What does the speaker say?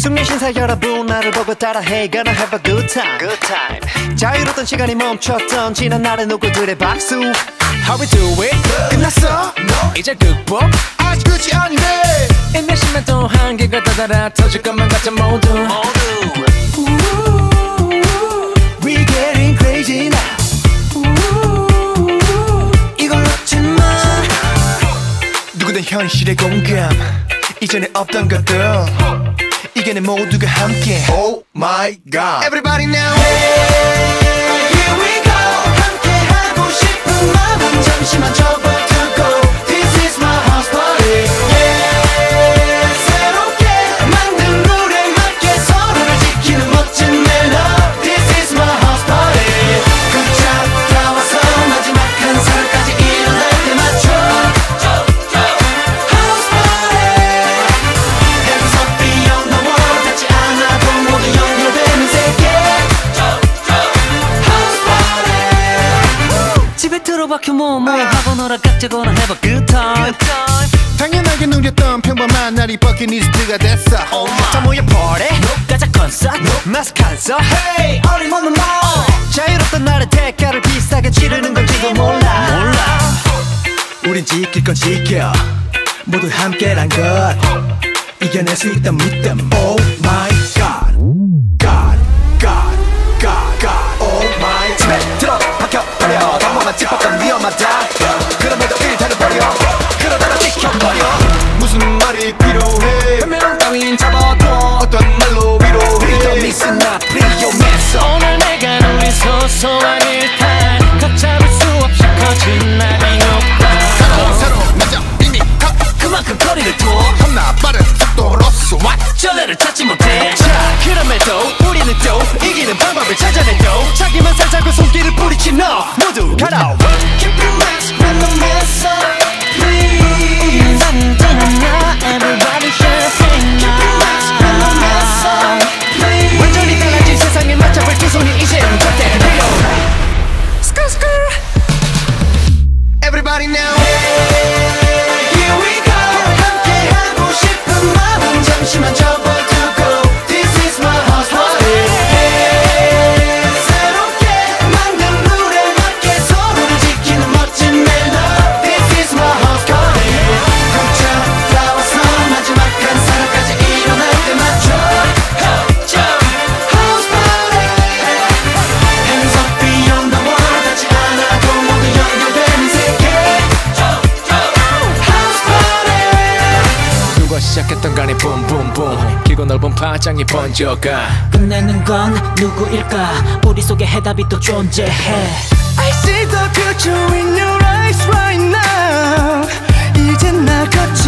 시청자 여러분 나를 보고 따라해 Gonna have a good time, good time. 자유롭던 시간이 멈췄던 지난 날의 누구들의 박수. How we do it? 끝났어? 이제 극복? 아직 끝이 아닌데. 인내심만 또 한계가 다다라. 터질 것만 같은 모두. We getting crazy now. 현실의 공감. 이전에 없던 것들 이겨내 모두가 함께 Oh my god Everybody now Here 집에 들어박혀 뭐뭐 하고 놀아 깍지거나 have a good time. 당연하게 누렸던 평범한 날이 버킷리스트가 됐어. 자 모여 party. 가자 콘서트 마스크 안써 Hey 어림없는 말. 자유롭던 날의 대가를 비싸게 치르는 건지도 몰라. 몰라. 우린 지킬 건 지켜. 모두 함께란 것. 이겨낼 수 있다 믿음. Oh my 시작했던 간에 붐붐붐. 길고 넓은 파장이 번져가. 끝내는 건 누구일까? 우리 속에 해답이 또 존재해. I see the future in your eyes right now. 이젠 나 거침없이